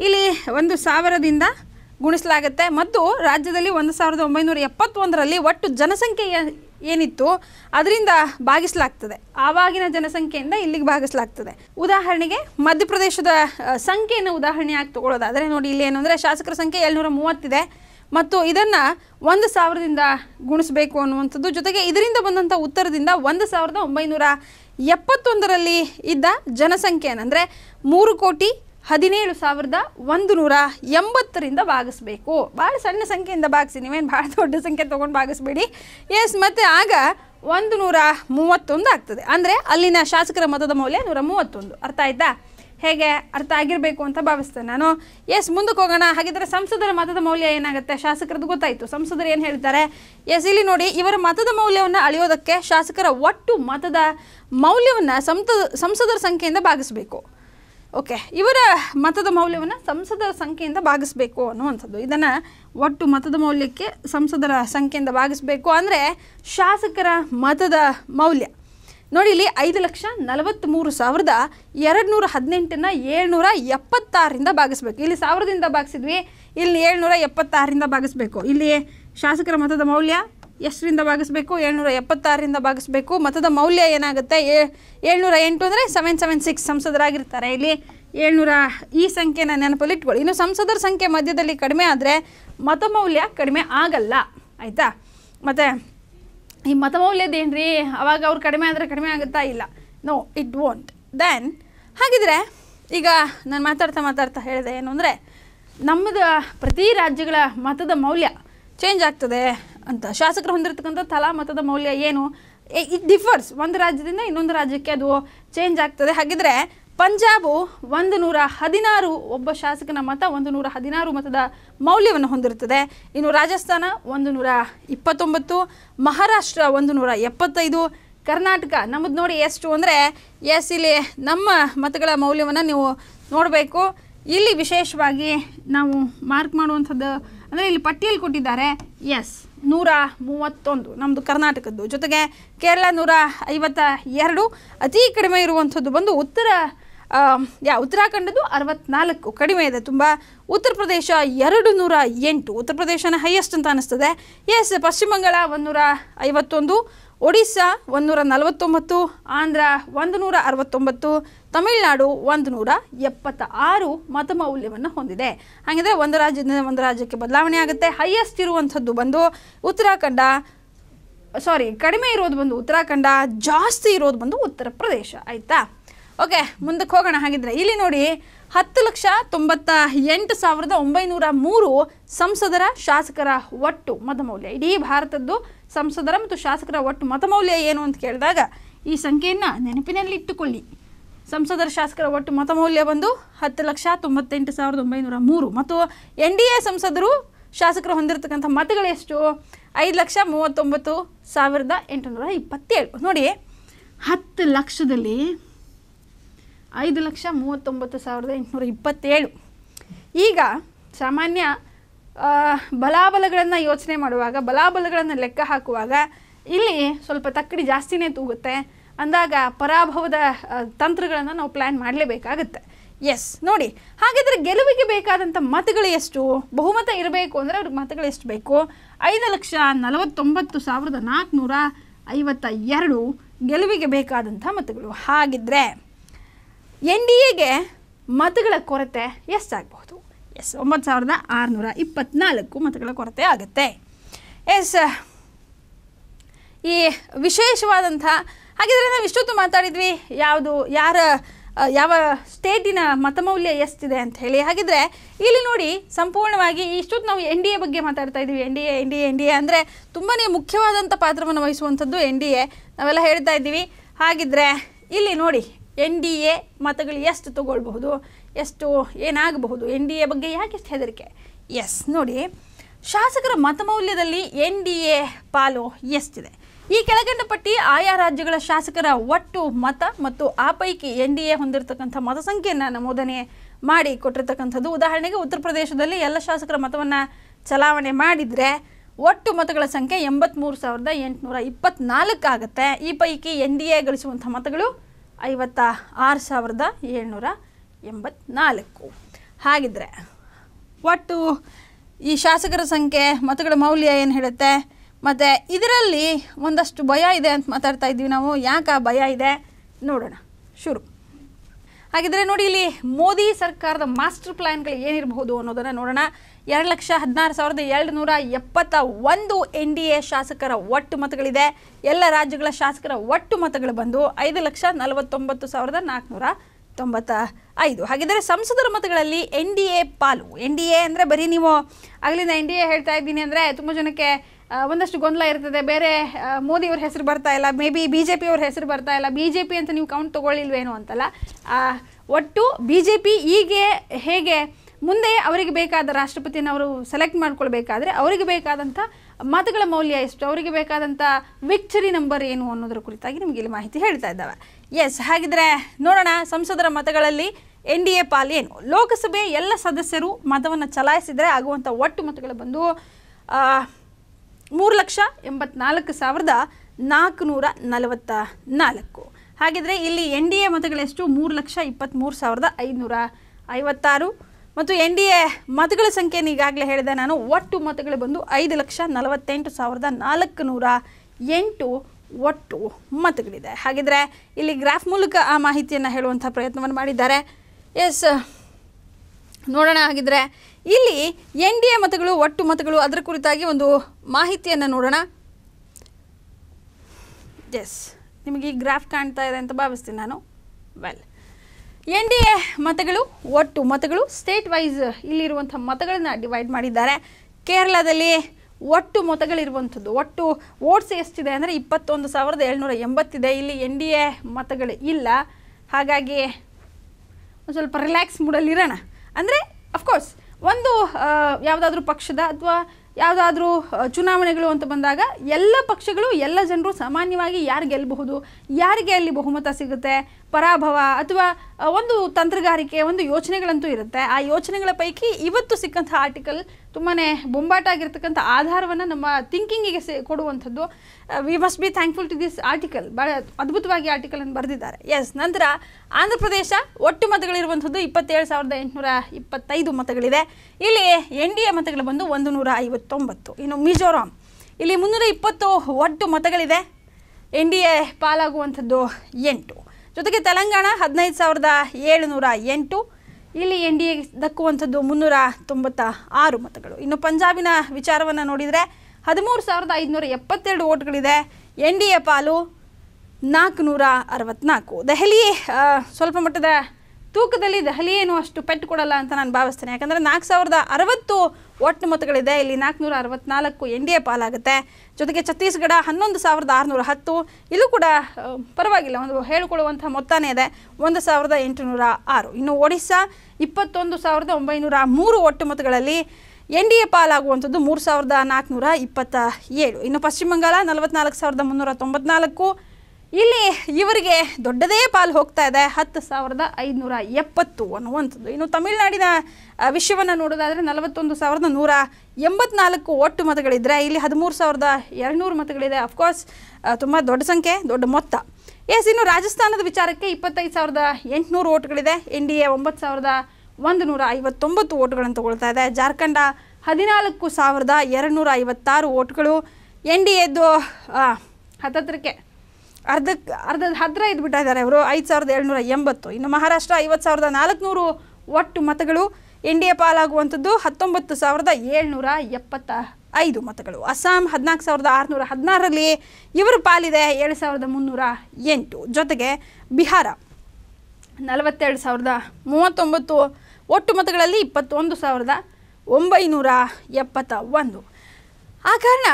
ಇಲ್ಲಿ ಒಂದು ಸಾವಿರದಿಂದ ಗುಣಿಸಲಾಗುತ್ತೆ. ಮತ್ತು ರಾಜ್ಯದಲ್ಲಿ ಒಂದು ಸಾವಿರದ ಒಂಬೈನೂರ ಎಪ್ಪತ್ತೊಂದರಲ್ಲಿ ಒಟ್ಟು ಜನಸಂಖ್ಯೆ ಏನಿತ್ತು, ಅದರಿಂದ ಭಾಗಿಸಲಾಗ್ತದೆ. ಆವಾಗಿನ ಜನಸಂಖ್ಯೆಯಿಂದ ಇಲ್ಲಿಗೆ ಭಾಗಿಸಲಾಗ್ತದೆ. ಉದಾಹರಣೆಗೆ ಮಧ್ಯಪ್ರದೇಶದ ಸಂಖ್ಯೆಯನ್ನು ಉದಾಹರಣೆಯಾಗಿ ತಗೊಳ್ಳೋದಾದರೆ ನೋಡಿ, ಇಲ್ಲಿ ಏನು ಶಾಸಕರ ಸಂಖ್ಯೆ ಏಳ್ನೂರ ಮೂವತ್ತಿದೆ. ಮತ್ತು ಇದನ್ನು ಒಂದು ಸಾವಿರದಿಂದ ಗುಣಿಸಬೇಕು ಅನ್ನುವಂಥದ್ದು. ಜೊತೆಗೆ ಇದರಿಂದ ಬಂದಂಥ ಉತ್ತರದಿಂದ ಒಂದು ಸಾವಿರದ ಒಂಬೈನೂರ ಎಪ್ಪತ್ತೊಂದರಲ್ಲಿ ಇದ್ದ ಜನಸಂಖ್ಯೆ ಏನಂದರೆ ಮೂರು ಕೋಟಿ ಹದಿನೇಳು ಸಾವಿರದ ಒಂದು ನೂರ ಎಂಬತ್ತರಿಂದ ಭಾಗಿಸ್ಬೇಕು. ಭಾಳ ಸಣ್ಣ ಸಂಖ್ಯೆಯಿಂದ ಭಾಗಿಸಿ, ನೀವೇನು ಭಾಳ ದೊಡ್ಡ ಸಂಖ್ಯೆ ತೊಗೊಂಡು ಭಾಗಿಸ್ಬೇಡಿ. ಎಸ್ ಮತ್ತು ಆಗ ಒಂದು ನೂರ ಮೂವತ್ತೊಂದು ಆಗ್ತದೆ. ಅಂದರೆ ಅಲ್ಲಿನ ಶಾಸಕರ ಮತದ ಮೌಲ್ಯ ನೂರ ಮೂವತ್ತೊಂದು. ಅರ್ಥ ಆಯ್ತಾ? ಹೇಗೆ ಅರ್ಥ ಆಗಿರಬೇಕು ಅಂತ ಭಾವಿಸ್ತೇನೆ ನಾನು. ಎಸ್ ಮುಂದಕ್ಕೆ ಹೋಗೋಣ. ಹಾಗಿದ್ರೆ ಸಂಸದರ ಮತದ ಮೌಲ್ಯ ಏನಾಗುತ್ತೆ? ಶಾಸಕರದ್ದು ಗೊತ್ತಾಯಿತು. ಸಂಸದರು ಏನು ಹೇಳ್ತಾರೆ? ಎಸ್ ಇಲ್ಲಿ ನೋಡಿ, ಇವರ ಮತದ ಮೌಲ್ಯವನ್ನು ಅಳೆಯೋದಕ್ಕೆ ಶಾಸಕರ ಒಟ್ಟು ಮತದ ಮೌಲ್ಯವನ್ನು ಸಂಸದ ಸಂಸದರ ಸಂಖ್ಯೆಯಿಂದ ಭಾಗಿಸಬೇಕು. ಓಕೆ ಇವರ ಮತದ ಮೌಲ್ಯವನ್ನು ಸಂಸದರ ಸಂಖ್ಯೆಯಿಂದ ಭಾಗಿಸಬೇಕು ಅನ್ನುವಂಥದ್ದು. ಇದನ್ನು ಒಟ್ಟು ಮತದ ಮೌಲ್ಯಕ್ಕೆ ಸಂಸದರ ಸಂಖ್ಯೆಯಿಂದ ಭಾಗಿಸಬೇಕು ಅಂದರೆ ಶಾಸಕರ ಮತದ ಮೌಲ್ಯ. ನೋಡಿ ಇಲ್ಲಿ ಐದು ಲಕ್ಷ ನಲವತ್ತ್ಮೂರು ಸಾವಿರದ ಎರಡು ನೂರ ಹದಿನೆಂಟನ್ನು ಏಳ್ನೂರ ಎಪ್ಪತ್ತಾರರಿಂದ ಭಾಗಿಸ್ಬೇಕು. ಇಲ್ಲಿ ಸಾವಿರದಿಂದ ಭಾಗಿಸಿದ್ವಿ, ಇಲ್ಲಿ ಏಳ್ನೂರ ಎಪ್ಪತ್ತಾರರಿಂದ ಭಾಗಿಸ್ಬೇಕು. ಇಲ್ಲಿ ಶಾಸಕರ ಮತದ ಮೌಲ್ಯ ಎಷ್ಟರಿಂದ ಭಾಗಿಸ್ಬೇಕು? ಏಳ್ನೂರ ಎಪ್ಪತ್ತಾರರಿಂದ ಭಾಗಿಸ್ಬೇಕು. ಮತದ ಮೌಲ್ಯ ಏನಾಗುತ್ತೆ? ಏ, ಏಳ್ನೂರ ಎಂಟು ಅಂದರೆ ಸೆವೆನ್ ಸೆವೆನ್ ಸಿಕ್ಸ್ ಸಂಸದರಾಗಿರ್ತಾರೆ. ಇಲ್ಲಿ ಏಳ್ನೂರ ಈ ಸಂಖ್ಯೆನ ನೆನಪಲ್ಲಿ ಇಟ್ಕೊಳ್ಳಿ. ಇನ್ನು ಸಂಸದರ ಸಂಖ್ಯೆ ಮಧ್ಯದಲ್ಲಿ ಕಡಿಮೆ ಆದರೆ ಮತ ಮೌಲ್ಯ ಕಡಿಮೆ ಆಗಲ್ಲ. ಆಯಿತಾ? ಮತ್ತು ಈ ಮತಮೌಲ್ಯದೇನು ರೀ ಅವಾಗ ಅವ್ರು ಕಡಿಮೆ ಆದರೆ ಕಡಿಮೆ ಆಗುತ್ತಾ ಇಲ್ಲ? ನೋ ಇಟ್ ವೋಂಟ್ ದೆನ್ ಹಾಗಿದ್ರೆ, ಈಗ ನಾನು ಮಾತಾಡ್ತಾ ಮಾತಾಡ್ತಾ ಹೇಳಿದೆ ಏನು ಅಂದರೆ ನಮ್ಮದು ಪ್ರತಿ ರಾಜ್ಯಗಳ ಮತದ ಮೌಲ್ಯ ಚೇಂಜ್ ಆಗ್ತದೆ ಅಂತ. ಶಾಸಕರು ಹೊಂದಿರತಕ್ಕಂಥ ತಲಾ ಮತದ ಮೌಲ್ಯ ಏನು? ಇಟ್ ಡಿಫರ್ಸ್ ಒಂದು ರಾಜ್ಯದಿಂದ ಇನ್ನೊಂದು ರಾಜ್ಯಕ್ಕೆ ಅದು ಚೇಂಜ್ ಆಗ್ತದೆ. ಹಾಗಿದ್ರೆ ಪಂಜಾಬು ಒಂದು ನೂರ ಹದಿನಾರು ಒಬ್ಬ ಶಾಸಕನ ಮತ ಒಂದು ನೂರ ಹದಿನಾರು ಮತದ ಮೌಲ್ಯವನ್ನು ಹೊಂದಿರುತ್ತದೆ. ಇನ್ನು ರಾಜಸ್ಥಾನ ಒಂದು ನೂರ ಇಪ್ಪತ್ತೊಂಬತ್ತು, ಮಹಾರಾಷ್ಟ್ರ ಒಂದು ನೂರ ಎಪ್ಪತ್ತೈದು, ಕರ್ನಾಟಕ ನಮ್ಮದು ನೋಡಿ ಎಷ್ಟು ಅಂದರೆ ಎಸ್ ಇಲ್ಲಿ ನಮ್ಮ ಮತಗಳ ಮೌಲ್ಯವನ್ನು ನೀವು ನೋಡಬೇಕು. ಇಲ್ಲಿ ವಿಶೇಷವಾಗಿ ನಾವು ಮಾರ್ಕ್ ಮಾಡುವಂಥದ್ದು ಅಂದರೆ ಇಲ್ಲಿ ಪಟ್ಟಿಯಲ್ಲಿ ಕೊಟ್ಟಿದ್ದಾರೆ. ಎಸ್ ನೂರ ಮೂವತ್ತೊಂದು ನಮ್ಮದು ಕರ್ನಾಟಕದ್ದು. ಜೊತೆಗೆ ಕೇರಳ ನೂರ ಐವತ್ತ ಎರಡು ಅತೀ ಕಡಿಮೆ ಇರುವಂಥದ್ದು ಬಂದು ಉತ್ತರ ಯಾ, ಉತ್ತರಾಖಂಡದ್ದು ಅರವತ್ನಾಲ್ಕು. ಕಡಿಮೆ ಇದೆ ತುಂಬ. ಉತ್ತರ ಪ್ರದೇಶ ಎರಡು ನೂರ ಎಂಟು. ಉತ್ತರ ಪ್ರದೇಶನ ಹೈಯೆಸ್ಟ್ ಅಂತ ಅನ್ನಿಸ್ತದೆ ಎಸ್ ಪಶ್ಚಿಮ ಬಂಗಾಳ ಒಂದೂರ ಐವತ್ತೊಂದು. ಒಡಿಸ್ಸಾ ಒಂದೂರ ನಲವತ್ತೊಂಬತ್ತು. ಆಂಧ್ರ ಒಂದು ನೂರ ಅರವತ್ತೊಂಬತ್ತು. ತಮಿಳುನಾಡು ಒಂದು ನೂರ ಎಪ್ಪತ್ತ ಆರು ಮತಮೌಲ್ಯವನ್ನು ಹೊಂದಿದೆ. ಹಾಗಿದ್ರೆ ಒಂದು ರಾಜ್ಯದಿಂದ ಒಂದು ರಾಜ್ಯಕ್ಕೆ ಬದಲಾವಣೆ ಆಗುತ್ತೆ. ಹೈಯೆಸ್ಟ್ ಇರುವಂಥದ್ದು ಬಂದು ಉತ್ತರಾಖಂಡ. ಸಾರಿ ಕಡಿಮೆ ಇರೋದು ಬಂದು ಉತ್ತರಾಖಂಡ. ಜಾಸ್ತಿ ಇರೋದು ಬಂದು ಉತ್ತರ ಪ್ರದೇಶ. ಆಯಿತಾ? ಓಕೆ, ಮುಂದಕ್ಕೆ ಹೋಗೋಣ. ಹಾಗಿದ್ರೆ ಇಲ್ಲಿ ನೋಡಿ ಹತ್ತು ಲಕ್ಷ ತೊಂಬತ್ತ ಎಂಟು ಸಾವಿರದ ಒಂಬೈನೂರ ಮೂರು ಸಂಸದರ ಶಾಸಕರ ಒಟ್ಟು ಮತಮೌಲ್ಯ. ಇಡೀ ಭಾರತದ್ದು ಸಂಸದರ ಮತ್ತು ಶಾಸಕರ ಒಟ್ಟು ಮತಮೌಲ್ಯ ಏನು ಅಂತ ಕೇಳಿದಾಗ ಈ ಸಂಖ್ಯೆಯನ್ನು ನೆನಪಿನಲ್ಲಿ ಇಟ್ಟುಕೊಳ್ಳಿ. ಸಂಸದರ ಶಾಸಕರ ಒಟ್ಟು ಮತಮೌಲ್ಯ ಬಂದು ಹತ್ತು ಲಕ್ಷ ತೊಂಬತ್ತೆಂಟು ಸಾವಿರದ ಒಂಬೈನೂರ ಮೂರು. ಮತ್ತು ಎನ್ ಡಿ ಎ ಸಂಸದರು ಶಾಸಕರು ಹೊಂದಿರತಕ್ಕಂಥ ಮತಗಳು ಎಷ್ಟು? ಐದು ಲಕ್ಷ ಮೂವತ್ತೊಂಬತ್ತು ಸಾವಿರದ ಎಂಟುನೂರ ಇಪ್ಪತ್ತೇಳು. ನೋಡಿ, ಹತ್ತು ಲಕ್ಷದಲ್ಲಿ ಐದು ಲಕ್ಷ ಮೂವತ್ತೊಂಬತ್ತು ಸಾವಿರದ ಎಂಟುನೂರ ಇಪ್ಪತ್ತೇಳು. ಈಗ ಸಾಮಾನ್ಯ ಬಲಾಬಲಗಳನ್ನು ಯೋಚನೆ ಮಾಡುವಾಗ, ಬಲಾಬಲಗಳನ್ನು ಲೆಕ್ಕ ಹಾಕುವಾಗ ಇಲ್ಲಿ ಸ್ವಲ್ಪ ತಕ್ಕಡಿ ಜಾಸ್ತಿನೇ ತೂಗುತ್ತೆ. ಅಂದಾಗ ಪರಾಭವದ ತಂತ್ರಗಳನ್ನು ನಾವು ಪ್ಲ್ಯಾನ್ ಮಾಡಲೇಬೇಕಾಗುತ್ತೆ. ಎಸ್ ನೋಡಿ, ಹಾಗಿದ್ರೆ ಗೆಲುವಿಗೆ ಬೇಕಾದಂಥ ಮತಗಳು ಎಷ್ಟು? ಬಹುಮತ ಇರಬೇಕು ಅಂದರೆ ಅವ್ರಿಗೆ ಮತಗಳು ಎಷ್ಟು ಬೇಕು? ಐದು ಲಕ್ಷ ನಲವತ್ತೊಂಬತ್ತು ಸಾವಿರದ ನಾಲ್ಕುನೂರ ಐವತ್ತ ಎರಡು ಗೆಲುವಿಗೆ ಬೇಕಾದಂಥ ಮತಗಳು. ಹಾಗಿದ್ರೆ ಎನ್ ಡಿ ಎಗೆ ಮತಗಳ ಕೊರತೆ ಎಷ್ಟಾಗಬಹುದು ಎಸ್, ಒಂಬತ್ತು ಸಾವಿರದ ಆರುನೂರ ಇಪ್ಪತ್ನಾಲ್ಕು ಮತಗಳ ಕೊರತೆ ಆಗುತ್ತೆ. ಎಸ್, ಈ ವಿಶೇಷವಾದಂಥ, ಹಾಗಿದ್ರೆ ನಾವು ಇಷ್ಟೊತ್ತು ಮಾತಾಡಿದ್ವಿ, ಯಾವುದು, ಯಾರ, ಯಾವ ಸ್ಟೇಟಿನ ಮತಮೌಲ್ಯ ಎಷ್ಟಿದೆ ಅಂತ ಹೇಳಿ. ಹಾಗಿದ್ರೆ ಇಲ್ಲಿ ನೋಡಿ ಸಂಪೂರ್ಣವಾಗಿ ಇಷ್ಟೊತ್ತು ನಾವು ಎನ್ ಡಿ ಎ ಬಗ್ಗೆ ಮಾತಾಡ್ತಾ ಇದ್ದೀವಿ. N D A, N D N D A ಅಂದರೆ ತುಂಬಾ ಮುಖ್ಯವಾದಂಥ ಪಾತ್ರವನ್ನು ವಹಿಸುವಂಥದ್ದು ಎನ್ ಡಿ ಎ. ನಾವೆಲ್ಲ ಹೇಳ್ತಾ ಇದ್ದೀವಿ. ಹಾಗಿದ್ರೆ ಇಲ್ಲಿ ನೋಡಿ ಎನ್ ಡಿ ಎ ಮತಗಳು ಎಷ್ಟು ತಗೊಳ್ಬಹುದು, ಎಷ್ಟು ಏನಾಗಬಹುದು, ಎನ್ ಡಿ ಎ ಬಗ್ಗೆ ಯಾಕೆ ಎಷ್ಟು ಹೆದರಿಕೆ? ಎಸ್ ನೋಡಿ, ಶಾಸಕರ ಮತಮೌಲ್ಯದಲ್ಲಿ ಎನ್ ಡಿ ಎ ಪಾಲು ಎಷ್ಟಿದೆ? ಈ ಕೆಳಗಂಡ ಪಟ್ಟಿ ಆಯಾ ರಾಜ್ಯಗಳ ಶಾಸಕರ ಒಟ್ಟು ಮತ ಮತ್ತು ಆ ಪೈಕಿ ಎನ್ ಡಿ ಎ ಹೊಂದಿರತಕ್ಕಂಥ ಮತ ಸಂಖ್ಯೆಯನ್ನು ನಮೂದನೆ ಮಾಡಿ ಕೊಟ್ಟಿರ್ತಕ್ಕಂಥದ್ದು. ಉದಾಹರಣೆಗೆ ಉತ್ತರ ಪ್ರದೇಶದಲ್ಲಿ ಎಲ್ಲ ಶಾಸಕರ ಮತವನ್ನು ಚಲಾವಣೆ ಮಾಡಿದರೆ ಒಟ್ಟು ಮತಗಳ ಸಂಖ್ಯೆ ಎಂಬತ್ತ್ಮೂರು ಸಾವಿರದ ಎಂಟುನೂರ ಇಪ್ಪತ್ನಾಲ್ಕು ಆಗುತ್ತೆ. ಈ ಪೈಕಿ ಎನ್ ಡಿ ಎ ಗಳಿಸುವಂಥ ಮತಗಳು ಐವತ್ತ ಆರು ಸಾವಿರದ ಏಳ್ನೂರ ಎಂಬತ್ನಾಲ್ಕು. ಹಾಗಿದ್ರೆ ಒಟ್ಟು ಈ ಶಾಸಕರ ಸಂಖ್ಯೆ, ಮತಗಳ ಮೌಲ್ಯ ಏನು ಹೇಳುತ್ತೆ? ಮತ್ತು ಇದರಲ್ಲಿ ಒಂದಷ್ಟು ಭಯ ಇದೆ ಅಂತ ಮಾತಾಡ್ತಾ ಇದ್ದೀವಿ ನಾವು. ಯಾಕೆ ಆ ಭಯ ಇದೆ? ನೋಡೋಣ. ಶುರು. ಹಾಗಿದ್ರೆ ನೋಡಿ ಇಲ್ಲಿ ಮೋದಿ ಸರ್ಕಾರದ ಮಾಸ್ಟರ್ ಪ್ಲ್ಯಾನ್ಗಳು ಏನಿರಬಹುದು ಅನ್ನೋದನ್ನು ನೋಡೋಣ. ಎರಡು ಲಕ್ಷ ಹದಿನಾರು ಸಾವಿರದ ಎರಡು ನೂರ ಎಪ್ಪತ್ತ ಒಂದು ಎನ್ ಡಿ ಎ ಶಾಸಕರ ಒಟ್ಟು ಮತಗಳಿದೆ. ಎಲ್ಲ ರಾಜ್ಯಗಳ ಶಾಸಕರ ಒಟ್ಟು ಮತಗಳು ಬಂದು ಐದು ಲಕ್ಷ ನಲವತ್ತೊಂಬತ್ತು ಸಾವಿರದ ನಾಲ್ಕುನೂರ ತೊಂಬತ್ತ ಐದು. ಹಾಗಿದ್ರೆ ಸಂಸದರ ಮತಗಳಲ್ಲಿ ಎನ್ ಡಿ ಎ ಪಾಲು. ಎನ್ ಡಿ ಎ ಅಂದರೆ ಬರೀ ನೀವು ಆಗಲಿಂದ ಎನ್ ಡಿ ಎ ಹೇಳ್ತಾ ಇದ್ದೀನಿ ಅಂದರೆ ತುಂಬ ಜನಕ್ಕೆ ಒಂದಷ್ಟು ಗೊಂದಲ ಇರ್ತದೆ. ಬೇರೆ ಮೋದಿಯವ್ರ ಹೆಸರು ಬರ್ತಾ ಇಲ್ಲ. ಮೇ ಬಿ ಬಿ ಜೆ ಪಿಯವ್ರ ಹೆಸರು ಬರ್ತಾ ಇಲ್ಲ. ಬಿ ಜೆ ಪಿ ಅಂತ ನೀವು ಕೌಂಟ್ ತೊಗೊಳ್ಳಿಲ್ವೇನೋ ಅಂತಲ್ಲ. ಒಟ್ಟು ಬಿ ಜೆ ಪಿ ಹೀಗೆ, ಹೇಗೆ ಮುಂದೆ ಅವರಿಗೆ ಬೇಕಾದ ರಾಷ್ಟ್ರಪತಿಯನ್ನು ಅವರು ಸೆಲೆಕ್ಟ್ ಮಾಡ್ಕೊಳ್ಬೇಕಾದ್ರೆ ಅವರಿಗೆ ಬೇಕಾದಂಥ ಮತಗಳ ಮೌಲ್ಯ ಎಷ್ಟು, ಅವರಿಗೆ ಬೇಕಾದಂಥ ವಿಕ್ಚರಿ ನಂಬರ್ ಏನು ಅನ್ನೋದ್ರ ಕುರಿತಾಗಿ ನಿಮಗೆ ಇಲ್ಲಿ ಮಾಹಿತಿ ಹೇಳ್ತಾ ಇದ್ದಾವೆ. ಎಸ್ ಹಾಗಿದ್ರೆ ನೋಡೋಣ ಸಂಸದರ ಮತಗಳಲ್ಲಿ ಎನ್ ಡಿ ಎ ಪಾಲ್ ಏನು. ಲೋಕಸಭೆ ಎಲ್ಲ ಸದಸ್ಯರು ಮತವನ್ನು ಚಲಾಯಿಸಿದರೆ ಆಗುವಂಥ ಒಟ್ಟು ಮತಗಳು ಬಂದು ಮೂರು ಲಕ್ಷ ಎಂಬತ್ನಾಲ್ಕು ಸಾವಿರದ ನಾಲ್ಕುನೂರ ನಲವತ್ತ ನಾಲ್ಕು ಹಾಗಿದ್ರೆ ಇಲ್ಲಿ ಎನ್ ಡಿ ಎ ಮತಗಳೆಷ್ಟು? ಮೂರು ಲಕ್ಷ ಇಪ್ಪತ್ತ್ಮೂರು ಸಾವಿರದ ಐದುನೂರ ಐವತ್ತಾರು. ಮತ್ತು ಎನ್ ಡಿ ಎ ಮತಗಳ ಸಂಖ್ಯೆಯನ್ನು ಈಗಾಗಲೇ ಹೇಳಿದೆ. ನಾನು ಒಟ್ಟು ಮತಗಳು ಬಂದು ಐದು ಲಕ್ಷ ನಲವತ್ತೆಂಟು ಸಾವಿರದ ನಾಲ್ಕು ನೂರ ಎಂಟು ಒಟ್ಟು ಮತಗಳಿದೆ. ಹಾಗಿದ್ರೆ ಇಲ್ಲಿ ಗ್ರಾಫ್ ಮೂಲಕ ಆ ಮಾಹಿತಿಯನ್ನು ಹೇಳುವಂಥ ಪ್ರಯತ್ನವನ್ನು ಮಾಡಿದ್ದಾರೆ. ಎಸ್ ನೋಡೋಣ. ಹಾಗಿದ್ರೆ ಇಲ್ಲಿ ಎನ್ ಡಿ ಎ ಮತಗಳು, ಒಟ್ಟು ಮತಗಳು, ಅದರ ಕುರಿತಾಗಿ ಒಂದು ಮಾಹಿತಿಯನ್ನು ನೋಡೋಣ. ಎಸ್ ನಿಮಗೆ ಈ ಗ್ರಾಫ್ ಕಾಣ್ತಾ ಇದೆ ಅಂತ ಭಾವಿಸ್ತೀನಿ ನಾನು. ವೆಲ್ ಎನ್ ಡಿ ಎ ಮತಗಳು ಒಟ್ಟು ಮತಗಳು ಸ್ಟೇಟ್ ವೈಸ್ ಇಲ್ಲಿರುವಂಥ ಮತಗಳನ್ನ ಡಿವೈಡ್ ಮಾಡಿದ್ದಾರೆ. ಕೇರಳದಲ್ಲಿ ಒಟ್ಟು ಮತಗಳಿರುವಂಥದ್ದು, ಒಟ್ಟು ವೋಟ್ಸ್ ಎಷ್ಟಿದೆ ಅಂದರೆ ಇಪ್ಪತ್ತೊಂದು ಸಾವಿರದ ಏಳ್ನೂರ ಎಂಬತ್ತಿದೆ. ಇಲ್ಲಿ ಎನ್ ಡಿ ಎ ಮತಗಳು ಇಲ್ಲ. ಹಾಗಾಗಿ ಒಂದು ಸ್ವಲ್ಪ ರಿಲ್ಯಾಕ್ಸ್ ಮೂಡಲ್ಲಿರೋಣ ಅಂದರೆ ಅಫ್ಕೋರ್ಸ್ ಒಂದು ಯಾವುದಾದ್ರೂ ಪಕ್ಷದ ಅಥವಾ ಯಾವುದಾದ್ರೂ ಚುನಾವಣೆಗಳು ಅಂತ ಬಂದಾಗ ಎಲ್ಲ ಪಕ್ಷಗಳು, ಎಲ್ಲ ಜನರು ಸಾಮಾನ್ಯವಾಗಿ ಯಾರು ಗೆಲ್ಲಬಹುದು ಯಾರಿಗೆ ಅಲ್ಲಿ ಬಹುಮತ ಸಿಗುತ್ತೆ, ಪರಾಭವ ಅಥವಾ ಒಂದು ತಂತ್ರಗಾರಿಕೆ, ಒಂದು ಯೋಚನೆಗಳಂತೂ ಇರುತ್ತೆ. ಆ ಯೋಚನೆಗಳ ಪೈಕಿ ಇವತ್ತು ಸಿಕ್ಕಂಥ ಆರ್ಟಿಕಲ್ ತುಂಬಾ ಬೊಂಬಾಟಾಗಿರ್ತಕ್ಕಂಥ ಆಧಾರವನ್ನು ನಮ್ಮ ಥಿಂಕಿಂಗಿಗೆ ಸೇ, ಕೊಡುವಂಥದ್ದು. We must be thankful to this article ಭಾಳ ಅದ್ಭುತವಾಗಿ ಆರ್ಟಿಕಲನ್ನು ಬರೆದಿದ್ದಾರೆ. ಎಸ್ ನಂತರ ಆಂಧ್ರ ಪ್ರದೇಶ ಒಟ್ಟು ಮತಗಳಿರುವಂಥದ್ದು ಇಪ್ಪತ್ತೇಳು ಸಾವಿರದ ಎಂಟುನೂರ ಇಪ್ಪತ್ತೈದು ಮತಗಳಿದೆ. ಇಲ್ಲಿ ಎನ್ ಡಿ ಎ ಮತಗಳು ಬಂದು ಒಂದು ನೂರ ಐವತ್ತೊಂಬತ್ತು. ಇನ್ನು ಮಿಜೋರಾಂ. ಇಲ್ಲಿ ಮುನ್ನೂರ ಇಪ್ಪತ್ತು ಒಟ್ಟು ಮತಗಳಿದೆ. ಎನ್ ಡಿ ಎ ಪಾಲಾಗುವಂಥದ್ದು ಎಂಟು. ಜೊತೆಗೆ ತೆಲಂಗಾಣ ಹದಿನೈದು ಸಾವಿರದ ಏಳುನೂರ ಎಂಟು. ಇಲ್ಲಿ ಎನ್ ಡಿ ಎ ದಕ್ಕುವಂಥದ್ದು ಮುನ್ನೂರ ತೊಂಬತ್ತ ಆರು ಮತಗಳು. ಇನ್ನು ಪಂಜಾಬಿನ ವಿಚಾರವನ್ನು ನೋಡಿದರೆ ಹದಿಮೂರು ಸಾವಿರದ ಐದುನೂರ ಎಪ್ಪತ್ತೆರಡು ಓಟ್ಗಳಿದೆ. ಎನ್ ಡಿ ಎ ಪಾಲು ನಾಲ್ಕುನೂರ ಅರವತ್ನಾಲ್ಕು. ದೆಹಲಿ ಸ್ವಲ್ಪ ಮಟ್ಟದ ತೂಕದಲ್ಲಿ ದೆಹಲಿ ಏನು ಅಷ್ಟು ಪೆಟ್ಟು ಕೊಡಲ್ಲ ಅಂತ ನಾನು ಭಾವಿಸ್ತೇನೆ. ಯಾಕಂದರೆ ನಾಲ್ಕು ಸಾವಿರದ ಅರವತ್ತು ಒಟ್ಟು ಮತಗಳಿದೆ. ಇಲ್ಲಿ ನಾಲ್ಕುನೂರ ಅರವತ್ನಾಲ್ಕು ಎನ್ ಡಿ ಎ ಪಾಲಾಗುತ್ತೆ. ಜೊತೆಗೆ ಛತ್ತೀಸ್ಗಢ ಹನ್ನೊಂದು ಸಾವಿರದ ಆರುನೂರ ಹತ್ತು. ಇಲ್ಲೂ ಕೂಡ ಪರವಾಗಿಲ್ಲ. ಒಂದು ಹೇಳಿಕೊಳ್ಳುವಂಥ ಮೊತ್ತನೇ ಇದೆ. ಒಂದು ಸಾವಿರದ ಎಂಟುನೂರ ಆರು. ಇನ್ನು ಒಡಿಸ್ಸಾ ಇಪ್ಪತ್ತೊಂದು ಸಾವಿರದ ಒಂಬೈನೂರ ಮೂರು ಒಟ್ಟು ಮತಗಳಲ್ಲಿ ಎನ್ ಡಿ ಎ ಪಾಲಾಗುವಂಥದ್ದು ಮೂರು ಸಾವಿರದ ನಾಲ್ಕುನೂರ ಇಪ್ಪತ್ತ ಏಳು. ಇನ್ನು ಪಶ್ಚಿಮ ಬಂಗಾಳ ನಲವತ್ನಾಲ್ಕು ಸಾವಿರದ ಮುನ್ನೂರ ತೊಂಬತ್ನಾಲ್ಕು. ಇಲ್ಲಿ ಇವರಿಗೆ ದೊಡ್ಡದೇ ಪಾಲು ಹೋಗ್ತಾ ಇದೆ, ಹತ್ತು ಸಾವಿರದ ಐದುನೂರ ಎಪ್ಪತ್ತು ಅನ್ನುವಂಥದ್ದು. ಇನ್ನು ತಮಿಳುನಾಡಿನ ವಿಷಯವನ್ನು ನೋಡೋದಾದರೆ ನಲವತ್ತೊಂದು ಸಾವಿರದ ನೂರ ಎಂಬತ್ನಾಲ್ಕು ಒಟ್ಟು ಮತಗಳಿದ್ದರೆ ಇಲ್ಲಿ ಹದಿಮೂರು ಸಾವಿರದ ಎರಡುನೂರು ಮತಗಳಿದೆ. ಅಫ್ಕೋರ್ಸ್ ತುಂಬ ದೊಡ್ಡ ಸಂಖ್ಯೆ, ದೊಡ್ಡ ಮೊತ್ತ. ಎಸ್, ಇನ್ನು ರಾಜಸ್ಥಾನದ ವಿಚಾರಕ್ಕೆ ಇಪ್ಪತ್ತೈದು ಸಾವಿರದ ಎಂಟುನೂರು ಓಟ್ಗಳಿದೆ. ಎನ್ ಡಿ ಎ ಒಂಬತ್ತು ಸಾವಿರದ ಒಂದು ನೂರ ಐವತ್ತೊಂಬತ್ತು ಓಟ್ಗಳನ್ನು ತಗೊಳ್ತಾ ಇದೆ. ಜಾರ್ಖಂಡ ಹದಿನಾಲ್ಕು ಸಾವಿರದ ಎರಡುನೂರ ಐವತ್ತಾರು ಓಟ್ಗಳು. ಎನ್ ಡಿ ಎದ್ದು ಹತ್ತತ್ರಕ್ಕೆ ಅರ್ಧಕ್ಕೆ ಅರ್ಧದ ಹತ್ತಿರ ಇದ್ಬಿಟ್ಟಿದ್ದಾರೆ ಅವರು. ಐದು ಸಾವಿರದ ಏಳ್ನೂರ ಎಂಬತ್ತು. ಇನ್ನು ಮಹಾರಾಷ್ಟ್ರ ಐವತ್ತು ಸಾವಿರದ ನಾಲ್ಕುನೂರು ಒಟ್ಟು ಮತಗಳು. ಎನ್ ಡಿ ಎ ಪಾಲಾಗುವಂಥದ್ದು ಹತ್ತೊಂಬತ್ತು ಸಾವಿರದ ಏಳ್ನೂರ ಎಪ್ಪತ್ತ ಐದು ಮತಗಳು. ಅಸ್ಸಾಂ ಹದಿನಾಲ್ಕು ಸಾವಿರದ ಆರುನೂರ ಹದಿನಾರರಲ್ಲಿ ಇವರ ಪಾಲಿದೆ ಏಳು ಸಾವಿರದ ಮುನ್ನೂರ ಎಂಟು. ಜೊತೆಗೆ ಬಿಹಾರ ನಲವತ್ತೆರಡು ಸಾವಿರದ ಮೂವತ್ತೊಂಬತ್ತು, ಒಟ್ಟು ಮತಗಳಲ್ಲಿ ಇಪ್ಪತ್ತೊಂದು ಸಾವಿರದ ಒಂಬೈನೂರ ಎಪ್ಪತ್ತ ಒಂದು ಆ ಕಾರಣ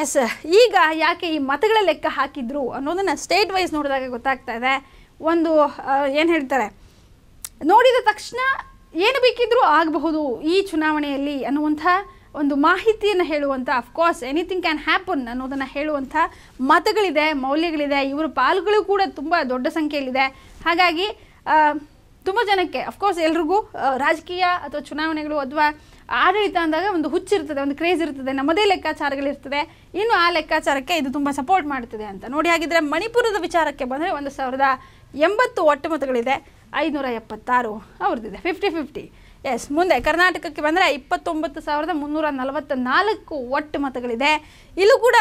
ಎಸ್ ಈಗ ಯಾಕೆ ಈ ಮತಗಳ ಲೆಕ್ಕ ಹಾಕಿದ್ರು ಅನ್ನೋದನ್ನು ಸ್ಟೇಟ್ ವೈಸ್ ನೋಡಿದಾಗ ಗೊತ್ತಾಗ್ತಾ ಇದೆ. ಒಂದು ಏನು ಹೇಳ್ತಾರೆ? ನೋಡಿದ ತಕ್ಷಣ ಏನು ಬೇಕಿದ್ರೂ ಆಗಬಹುದು ಈ ಚುನಾವಣೆಯಲ್ಲಿ ಅನ್ನುವಂಥ ಒಂದು ಮಾಹಿತಿಯನ್ನು ಹೇಳುವಂಥ ಅಫ್ಕೋರ್ಸ್ ಎನಿಥಿಂಗ್ ಕ್ಯಾನ್ ಹ್ಯಾಪನ್ ಅನ್ನೋದನ್ನು ಹೇಳುವಂಥ ಮತಗಳಿದೆ, ಮೌಲ್ಯಗಳಿದೆ. ಇವರ ಪಾಲುಗಳು ಕೂಡ ತುಂಬ ದೊಡ್ಡ ಸಂಖ್ಯೆಯಲ್ಲಿದೆ. ಹಾಗಾಗಿ ತುಂಬ ಜನಕ್ಕೆ ಅಫ್ಕೋರ್ಸ್ ಎಲ್ರಿಗೂ ರಾಜಕೀಯ ಅಥವಾ ಚುನಾವಣೆಗಳು ಅಥವಾ ಆಡಳಿತ ಅಂದಾಗ ಒಂದು ಹುಚ್ಚಿರ್ತದೆ ಒಂದು ಕ್ರೇಜ್ ಇರ್ತದೆ. ನಮ್ಮದೇ ಲೆಕ್ಕಾಚಾರಗಳಿರ್ತದೆ ಇನ್ನು ಆ ಲೆಕ್ಕಾಚಾರಕ್ಕೆ ಇದು ತುಂಬ ಸಪೋರ್ಟ್ ಮಾಡ್ತದೆ ಅಂತ. ನೋಡಿ, ಹಾಗಿದ್ರೆ ಮಣಿಪುರದ ವಿಚಾರಕ್ಕೆ ಬಂದರೆ ಒಂದು ಸಾವಿರದ ಎಂಬತ್ತು ಒಟ್ಟು ಮತಗಳಿದೆ. ಐನೂರ ಎಪ್ಪತ್ತಾರು, ಅವ್ರದ್ದಿದೆ. ಫಿಫ್ಟಿ ಫಿಫ್ಟಿ ಎಸ್ ಮುಂದೆ ಕರ್ನಾಟಕಕ್ಕೆ ಬಂದರೆ ಇಪ್ಪತ್ತೊಂಬತ್ತು ಸಾವಿರದ ಮುನ್ನೂರ ನಲವತ್ತ ನಾಲ್ಕು ಒಟ್ಟು ಮತಗಳಿದೆ. ಇಲ್ಲೂ ಕೂಡ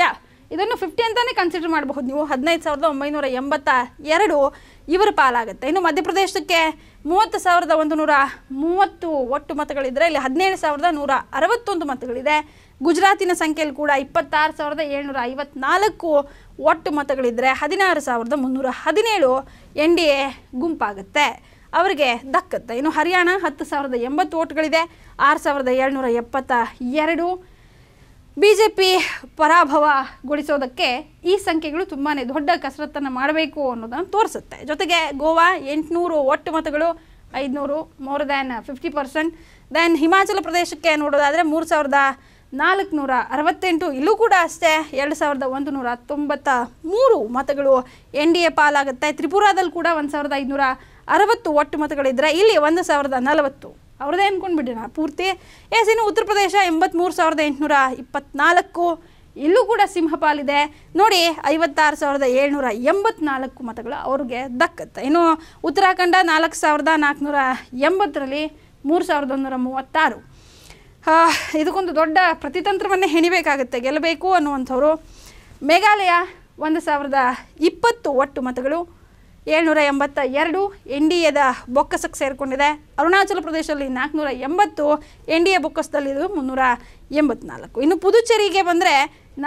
ಯಾ ಇದನ್ನು ಫಿಫ್ಟಿ ಅಂತಲೇ ಕನ್ಸಿಡರ್ ಮಾಡಬಹುದು ನೀವು. ಹದಿನೈದು ಸಾವಿರದ ಒಂಬೈನೂರ ಎಂಬತ್ತ ಎರಡು ಇವರ ಪಾಲಾಗುತ್ತೆ. ಇನ್ನು ಮಧ್ಯಪ್ರದೇಶಕ್ಕೆ ಮೂವತ್ತು ಸಾವಿರದ ಒಂದು ನೂರ ಮೂವತ್ತು ಒಟ್ಟು ಮತಗಳಿದ್ದರೆ ಇಲ್ಲಿ ಹದಿನೇಳು ಸಾವಿರದ ನೂರ ಅರವತ್ತೊಂದು ಮತಗಳಿದೆ. ಗುಜರಾತಿನ ಸಂಖ್ಯೆಯಲ್ಲಿ ಕೂಡ ಇಪ್ಪತ್ತಾರು ಸಾವಿರದ ಏಳ್ನೂರ ಐವತ್ನಾಲ್ಕು ಒಟ್ಟು ಮತಗಳಿದ್ದರೆ ಹದಿನಾರು ಸಾವಿರದ ಮುನ್ನೂರ ಹದಿನೇಳು ಎನ್ ಡಿ ಎ ಗುಂಪಾಗುತ್ತೆ. ಅವರಿಗೆ ದಕ್ಕತ್ತೆ ಇನ್ನು ಹರಿಯಾಣ ಹತ್ತು ಸಾವಿರದ ಎಂಬತ್ತು ಓಟ್ಗಳಿದೆ. ಆರು ಸಾವಿರದ ಏಳ್ನೂರ ಎಪ್ಪತ್ತ ಎರಡು. ಬಿ ಜೆ ಪಿ ಪರಾಭವಗೊಳಿಸೋದಕ್ಕೆ ಈ ಸಂಖ್ಯೆಗಳು ತುಂಬಾ ದೊಡ್ಡ ಕಸರತ್ತನ್ನು ಮಾಡಬೇಕು ಅನ್ನೋದನ್ನು ತೋರಿಸುತ್ತೆ. ಜೊತೆಗೆ ಗೋವಾ ಎಂಟುನೂರು ಒಟ್ಟು ಮತಗಳು ಐದುನೂರು more than fifty percent then Himachal ಪ್ರದೇಶಕ್ಕೆ ನೋಡೋದಾದರೆ ಮೂರು ಸಾವಿರದ ನಾಲ್ಕುನೂರ ಅರವತ್ತೆಂಟು. ಇಲ್ಲೂ ಕೂಡ ಅಷ್ಟೇ ಎರಡು ಸಾವಿರದ ಒಂದು ನೂರ ತೊಂಬತ್ತ ಮೂರು ಮತಗಳು ಎನ್ ಡಿ ಎ ಪಾಲಾಗುತ್ತೆ. ತ್ರಿಪುರಾದಲ್ಲಿ ಕೂಡ ಒಂದು ಸಾವಿರದ ಐದುನೂರ ಅರವತ್ತು ಒಟ್ಟು ಮತಗಳಿದ್ದರೆ ಇಲ್ಲಿ ಒಂದು ಸಾವಿರದ ನಲವತ್ತು. ಅವ್ರದ್ದೇ ಅನ್ಕೊಂಡ್ಬಿಡ್ರಿ ನಾ ಪೂರ್ತಿ. ಎಸ್ ಇನ್ನು ಉತ್ತರ ಪ್ರದೇಶ ಎಂಬತ್ತ್ಮೂರು ಸಾವಿರದ ಎಂಟುನೂರ ಇಪ್ಪತ್ನಾಲ್ಕು. ಇಲ್ಲೂ ಕೂಡ ಸಿಂಹಪಾಲಿದೆ ನೋಡಿ, ಐವತ್ತಾರು ಸಾವಿರದ ಏಳ್ನೂರ ಎಂಬತ್ನಾಲ್ಕು ಮತಗಳು ಅವ್ರಿಗೆ ದಕ್ಕತ್ತೆ. ಇನ್ನು ಉತ್ತರಾಖಂಡ ನಾಲ್ಕು ಸಾವಿರದ ನಾಲ್ಕುನೂರ ಎಂಬತ್ತರಲ್ಲಿ ಮೂರು ಸಾವಿರದ ಒಂದೂರ ಮೂವತ್ತಾರು. ಇದಕ್ಕೊಂದು ದೊಡ್ಡ ಪ್ರತಿತಂತ್ರವನ್ನೇ ಹೆಣಿಬೇಕಾಗುತ್ತೆ. ಗೆಲ್ಲಬೇಕು ಅನ್ನುವಂಥವ್ರು. ಮೇಘಾಲಯ ಒಂದು ಸಾವಿರದ ಇಪ್ಪತ್ತು ಒಟ್ಟು ಮತಗಳು. ಏಳ್ನೂರ ಎಂಬತ್ತ ಎರಡು ಎನ್ ಡಿ ಎದ ಬೊಕ್ಕಸಕ್ಕೆ ಸೇರಿಕೊಂಡಿದೆ. ಅರುಣಾಚಲ ಪ್ರದೇಶದಲ್ಲಿ ನಾಲ್ಕುನೂರ ಎಂಬತ್ತು ಎನ್ ಡಿ ಎ ಬೊಕ್ಕಸದಲ್ಲಿ ಇದು ಮುನ್ನೂರ ಎಂಬತ್ನಾಲ್ಕು. ಇನ್ನು ಪುದುಚೇರಿಗೆ ಬಂದರೆ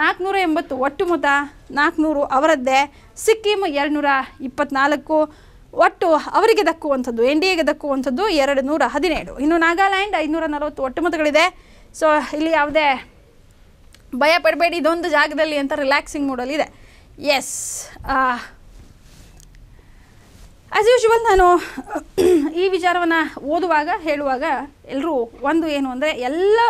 ನಾಲ್ಕುನೂರ ಎಂಬತ್ತು ಒಟ್ಟು ಮತ ನಾಲ್ಕುನೂರು ಅವರದ್ದೇ. ಸಿಕ್ಕಿಂ ಎರಡುನೂರ ಇಪ್ಪತ್ನಾಲ್ಕು. ಒಟ್ಟು ಅವರಿಗೆ ದಕ್ಕುವಂಥದ್ದು, ಎನ್ ಡಿ ಎಗೆ ದಕ್ಕುವಂಥದ್ದು ಎರಡು ನೂರ ಹದಿನೇಳು. ಇನ್ನು ನಾಗಾಲ್ಯಾಂಡ್ ಐನೂರ ನಲವತ್ತು ಒಟ್ಟು ಮತಗಳಿದೆ ಸೊ ಇಲ್ಲಿ ಯಾವುದೇ ಭಯ ಪಡಬೇಡಿ, ಇದೊಂದು ಜಾಗದಲ್ಲಿ ಅಂತ ರಿಲ್ಯಾಕ್ಸಿಂಗ್ ಮೂಡಲ್ಲಿದೆ ಎಸ್ ಆ್ಯಸ್ ಯೂಶುವಲ್ ನಾನು, ಈ ವಿಚಾರವನ್ನು ಓದುವಾಗ, ಹೇಳುವಾಗ ಎಲ್ಲರೂ ಒಂದು ಏನು ಅಂದರೆ, ಎಲ್ಲ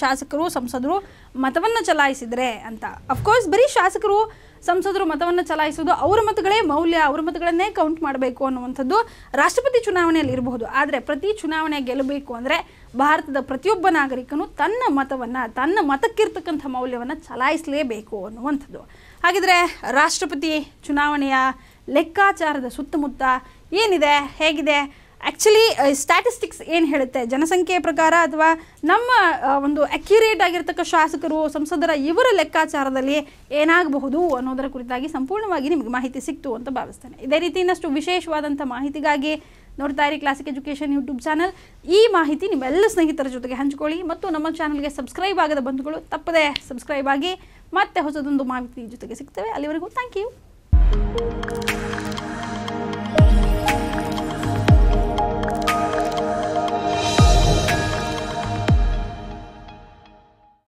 ಶಾಸಕರು, ಸಂಸದರು ಮತವನ್ನು ಚಲಾಯಿಸಿದರೆ ಅಂತ. ಅಫ್ಕೋರ್ಸ್ ಬರೀ ಶಾಸಕರು, ಸಂಸದರು ಮತವನ್ನು ಚಲಾಯಿಸೋದು ಅವರ ಮತಗಳೇ ಮೌಲ್ಯ, ಅವರ ಮತಗಳನ್ನೇ ಕೌಂಟ್ ಮಾಡಬೇಕು ಅನ್ನುವಂಥದ್ದು ರಾಷ್ಟ್ರಪತಿ ಚುನಾವಣೆಯಲ್ಲಿ ಇರಬಹುದು. ಆದರೆ ಪ್ರತಿ ಚುನಾವಣೆ ಗೆಲ್ಲಬೇಕು ಅಂದರೆ ಭಾರತದ ಪ್ರತಿಯೊಬ್ಬ ನಾಗರಿಕನು ತನ್ನ ಮತವನ್ನು, ತನ್ನ ಮತಕ್ಕಿರ್ತಕ್ಕಂಥ ಮೌಲ್ಯವನ್ನು ಚಲಾಯಿಸಲೇಬೇಕು ಅನ್ನುವಂಥದ್ದು. ಹಾಗಿದ್ರೆ ರಾಷ್ಟ್ರಪತಿ ಚುನಾವಣೆಯ ಲೆಕ್ಕಾಚಾರದ ಸುತ್ತಮುತ್ತ ಏನಿದೆ, ಹೇಗಿದೆ? ಆ್ಯಕ್ಚುಲಿ ಸ್ಟ್ಯಾಟಿಸ್ಟಿಕ್ಸ್ ಏನು ಹೇಳುತ್ತೆ? ಜನಸಂಖ್ಯೆಯ ಪ್ರಕಾರ ಅಥವಾ ನಮ್ಮ ಒಂದು ಅಕ್ಯುರೇಟ್ ಆಗಿರ್ತಕ್ಕ ಶಾಸಕರು, ಸಂಸದರ ಇವರ ಲೆಕ್ಕಾಚಾರದಲ್ಲಿ ಏನಾಗಬಹುದು ಅನ್ನೋದರ ಕುರಿತಾಗಿ ಸಂಪೂರ್ಣವಾಗಿ ನಿಮಗೆ ಮಾಹಿತಿ ಸಿಕ್ತು ಅಂತ ಭಾವಿಸ್ತೇನೆ. ಇದೇ ರೀತಿ ಇನ್ನಷ್ಟು ವಿಶೇಷವಾದಂಥ ಮಾಹಿತಿಗಾಗಿ ನೋಡ್ತಾ ಇರಿ ಕ್ಲಾಸಿಕ್ ಎಜುಕೇಷನ್ ಯೂಟ್ಯೂಬ್ ಚಾನಲ್ ಈ ಮಾಹಿತಿ ನಿಮ್ಮೆಲ್ಲ ಸ್ನೇಹಿತರ ಜೊತೆಗೆ ಹಂಚಿಕೊಳ್ಳಿ ಮತ್ತು ನಮ್ಮ ಚಾನಲ್ಗೆ ಸಬ್ಸ್ಕ್ರೈಬ್ ಆಗದ ಬಂಧುಗಳು ತಪ್ಪದೆ ಸಬ್ಸ್ಕ್ರೈಬ್ ಆಗಿ ಮತ್ತೆ ಹೊಸದೊಂದು ಮಾಹಿತಿ ಜೊತೆಗೆ ಸಿಗ್ತವೆ. ಅಲ್ಲಿವರೆಗೂ ಥ್ಯಾಂಕ್ ಯು